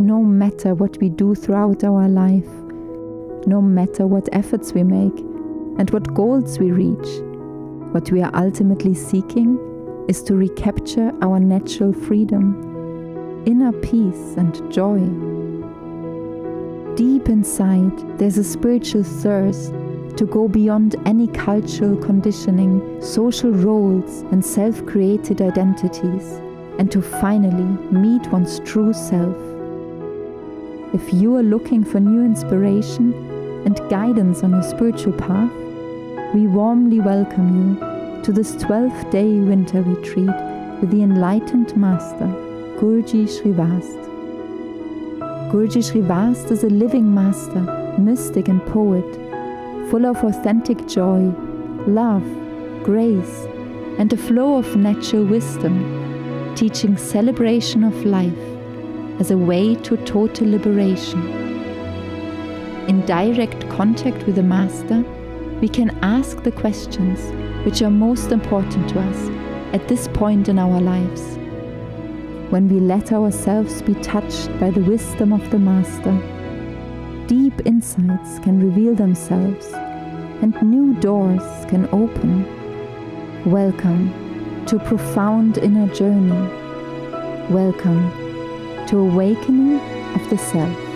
no matter what we do throughout our life, no matter what efforts we make and what goals we reach, what we are ultimately seeking is to recapture our natural freedom, inner peace, and joy. Deep inside, there's a spiritual thirst to go beyond any cultural conditioning, social roles, and self created identities, and to finally meet one's true self. If you are looking for new inspiration and guidance on your spiritual path, we warmly welcome you to this 12 day winter retreat with the enlightened master, Guruji Sri Vast. Gurji Srivast is a living master, mystic, and poet, full of authentic joy, love, grace, and a flow of natural wisdom, teaching celebration of life as a way to total liberation. In direct contact with the Master, we can ask the questions which are most important to us at this point in our lives. When we let ourselves be touched by the wisdom of the Master, deep insights can reveal themselves and new doors can open. Welcome to profound inner journey. Welcome to awakening of the self.